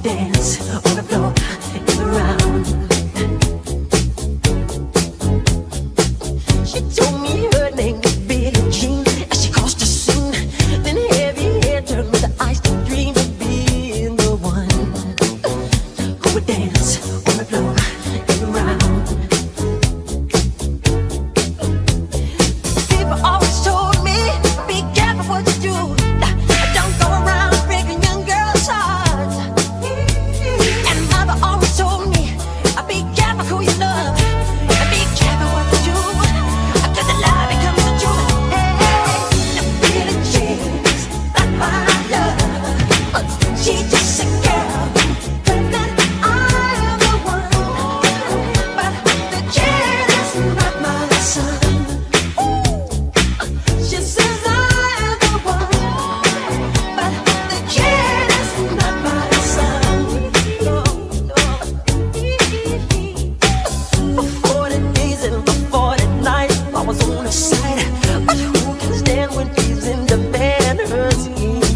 dance on the floor.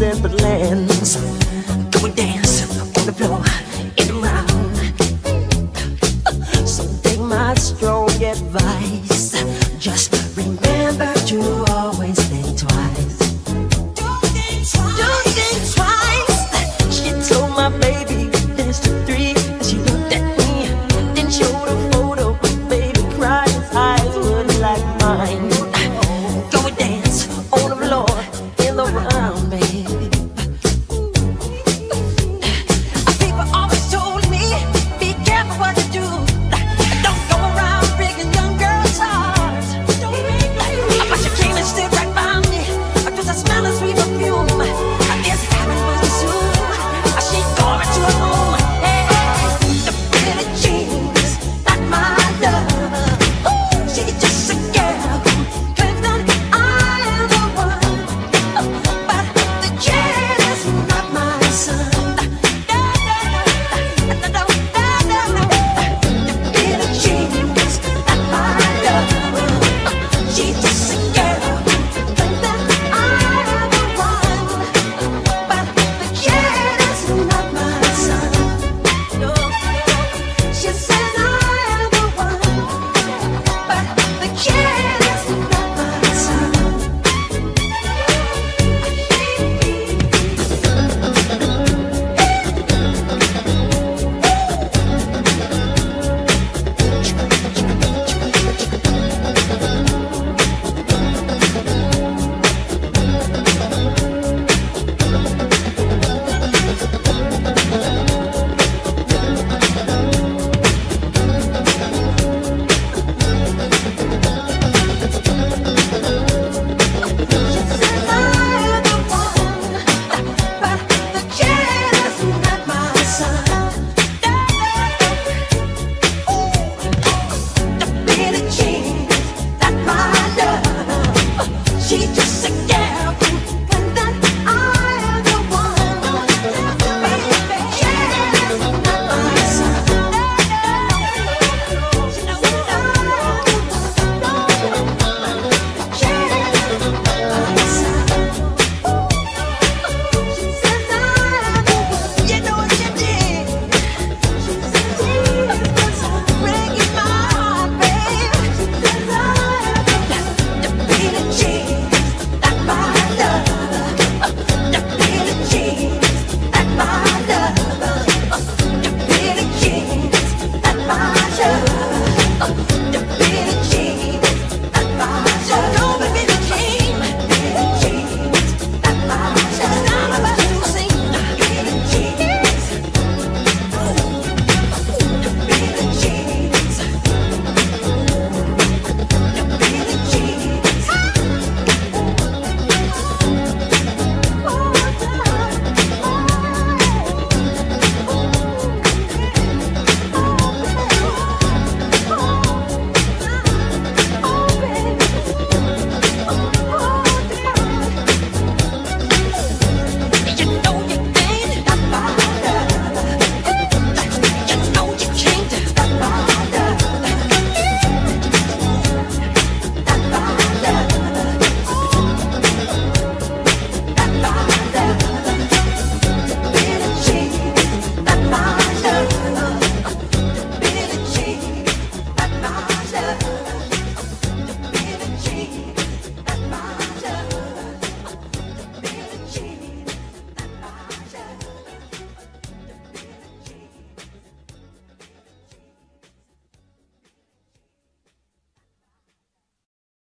Zeppelins. Go and dance on the floor in the round. So take my strong advice.